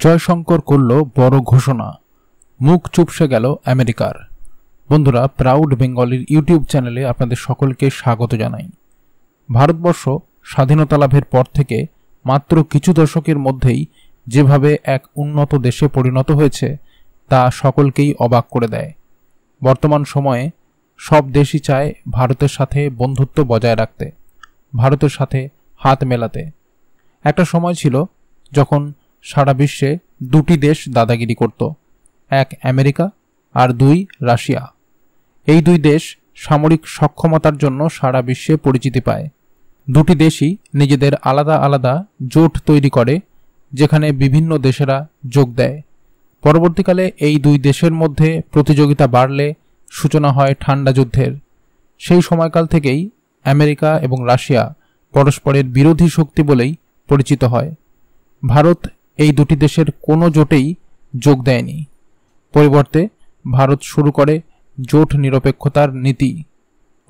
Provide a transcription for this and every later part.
জয়শঙ্কর করল বড় ঘোষণা। মুখ চুপসে গেল আমেরিকার। বন্ধুরা প্রাউড বেঙ্গলির ইউটিউব চ্যানেলে আপনাদের সকলকে স্বাগত জানাই। ভারতবর্ষ স্বাধীনতা লাভের পর থেকে মাত্র কিছু দশকের মধ্যেই যেভাবে এক উন্নত দেশে পরিণত হয়েছে, তা সকলকেই অবাক করে দেয়। বর্তমান সময়ে সব দেশই চায় ভারতের সাথে বন্ধুত্ব বজায় রাখতে, ভারতের সাথে হাত মেলাতে। একটা সময় ছিল যখন সারা বিশ্বে দুটি দেশ দাদাগিরি করত, এক আমেরিকা আর দুই রাশিয়া। এই দুই দেশ সামরিক সক্ষমতার জন্য সারা বিশ্বে পরিচিতি পায়। দুটি দেশই নিজেদের আলাদা আলাদা জোট তৈরি করে, যেখানে বিভিন্ন দেশেরা যোগ দেয়। পরবর্তীকালে এই দুই দেশের মধ্যে প্রতিযোগিতা বাড়লে সূচনা হয় ঠান্ডা যুদ্ধের। সেই সময়কাল থেকেই আমেরিকা এবং রাশিয়া পরস্পরের বিরোধী শক্তি বলেই পরিচিত হয়। ভারত এই দুটি দেশের কোনো জোটেই যোগ দেয়নি। পরিবর্তে ভারত শুরু করে জোট নিরপেক্ষতার নীতি।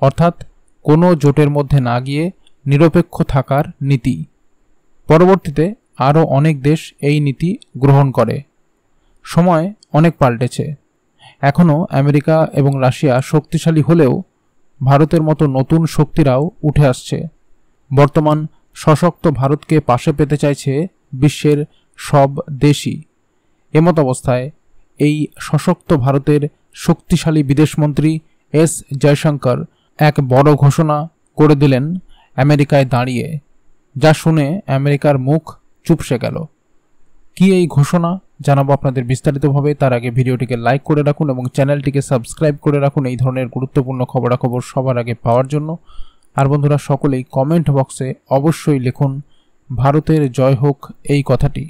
অর্থাৎ কোনো জোটের মধ্যে না গিয়ে নিরপেক্ষ থাকার নীতি। পরবর্তীতে আরও অনেক দেশ এই নীতি গ্রহণ করে। সময় অনেক পাল্টেছে। এখনও আমেরিকা এবং রাশিয়া শক্তিশালী হলেও ভারতের মতো নতুন শক্তিরাও উঠে আসছে। বর্তমান সশক্ত ভারতকে পাশে পেতে চাইছে বিশ্বের সব দেশই এমত অবস্থায় এই সশক্ত ভারতের শক্তিশালী বিদেশমন্ত্রী এস জয়শঙ্কর এক বড় ঘোষণা করে দিলেন আমেরিকায় দাঁড়িয়ে, যা শুনে আমেরিকার মুখ চুপসে গেল। কি এই ঘোষণা? জানাব আপনাদের বিস্তারিতভাবে। তার আগে ভিডিওটিকে লাইক করে রাখুন এবং চ্যানেলটিকে সাবস্ক্রাইব করে রাখুন এই ধরনের গুরুত্বপূর্ণ খবরাখবর সবার আগে পাওয়ার জন্য। আর বন্ধুরা, সকলেই কমেন্ট বক্সে অবশ্যই লিখুন, ভারতের জয় হোক এই কথাটি।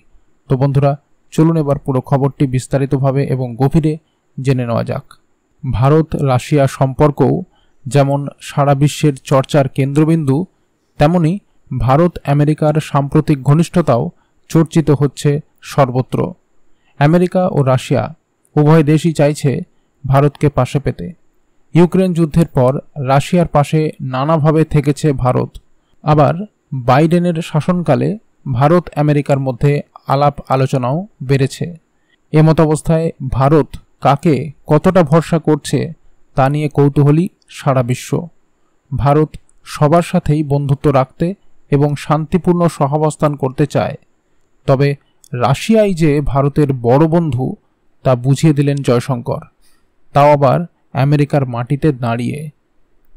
তো বন্ধুরা, চলুন এবার পুরো খবরটি বিস্তারিতভাবে এবং গভীরে জেনে নেওয়া যাক। ভারত, রাশিয়া সম্পর্কও যেমন সারা বিশ্বের চর্চার কেন্দ্রবিন্দু, তেমনি ভারত, আমেরিকার সাম্প্রতিক ঘনিষ্ঠতাও চর্চিত হচ্ছে সর্বত্র। আমেরিকা ও রাশিয়া উভয় দেশই চাইছে ভারতকে পাশে পেতে। ইউক্রেন যুদ্ধের পর রাশিয়ার পাশে নানাভাবে থেকেছে ভারত। আবার বাইডেনের শাসনকালে ভারত আমেরিকার মধ্যে আলাপ আলোচনাও বেড়েছে। এমত অবস্থায় ভারত কাকে কতটা ভরসা করছে তা নিয়ে কৌতূহলী সারা বিশ্ব। ভারত সবার সাথেই বন্ধুত্ব রাখতে এবং শান্তিপূর্ণ সহাবস্থান করতে চায়। তবে রাশিয়াই যে ভারতের বড় বন্ধু তা বুঝিয়ে দিলেন জয়শঙ্কর। তাও আবার আমেরিকার মাটিতে দাঁড়িয়ে।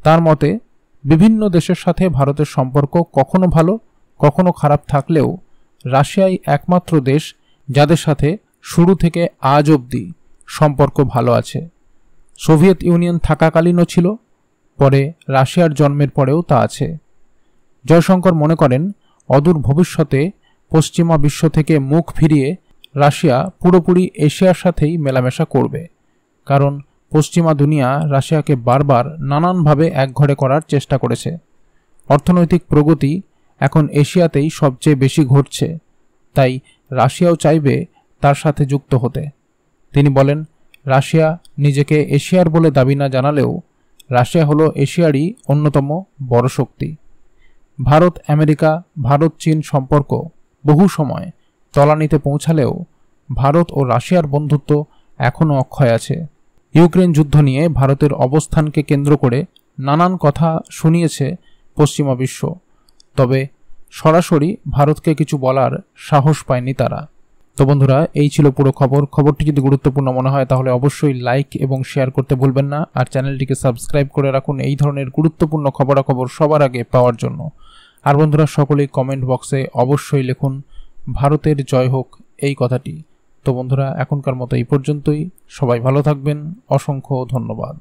তার মতে, বিভিন্ন দেশের সাথে ভারতের সম্পর্ক কখনো ভালো, কখনো খারাপ থাকলেও রাশিয়াই একমাত্র দেশ যাদের সাথে শুরু থেকে আজ অবধি সম্পর্ক ভালো আছে। সোভিয়েত ইউনিয়ন থাকাকালীনও ছিল, পরে রাশিয়ার জন্মের পরেও তা আছে। জয়শঙ্কর মনে করেন, অদূর ভবিষ্যতে পশ্চিমা বিশ্ব থেকে মুখ ফিরিয়ে রাশিয়া পুরোপুরি এশিয়ার সাথেই মেলামেশা করবে। কারণ পশ্চিমা দুনিয়া রাশিয়াকে বারবার নানানভাবে একঘরে করার চেষ্টা করেছে। অর্থনৈতিক প্রগতি এখন এশিয়াতেই সবচেয়ে বেশি ঘটছে। তাই রাশিয়াও চাইবে তার সাথে যুক্ত হতে। তিনি বলেন, রাশিয়া নিজেকে এশিয়ার বলে দাবি না জানালেও রাশিয়া হলো এশিয়ারই অন্যতম বড় শক্তি। ভারত, আমেরিকা, ভারত, চীন সম্পর্ক বহু সময় তলানিতে পৌঁছালেও ভারত ও রাশিয়ার বন্ধুত্ব এখনও অক্ষয় আছে। ইউক্রেন যুদ্ধ নিয়ে ভারতের অবস্থানকে কেন্দ্র করে নানান কথা শুনিয়েছে পশ্চিমা বিশ্ব। তবে সরাসরি ভারতকে কিছু বলার সাহস পায়নি তারা। তো বন্ধুরা, এই ছিল পুরো খবর। খবরটি যদি গুরুত্বপূর্ণ মনে হয়, তাহলে অবশ্যই লাইক এবং শেয়ার করতে ভুলবেন না। আর চ্যানেলটিকে সাবস্ক্রাইব করে রাখুন এই ধরনের গুরুত্বপূর্ণ খবরাখবর সবার আগে পাওয়ার জন্য। আর বন্ধুরা সকলেই কমেন্ট বক্সে অবশ্যই লিখুন, ভারতের জয় হোক এই কথাটি। তো বন্ধুরা, এখনকার মতো এই পর্যন্তই। সবাই ভালো থাকবেন। অসংখ্য ধন্যবাদ।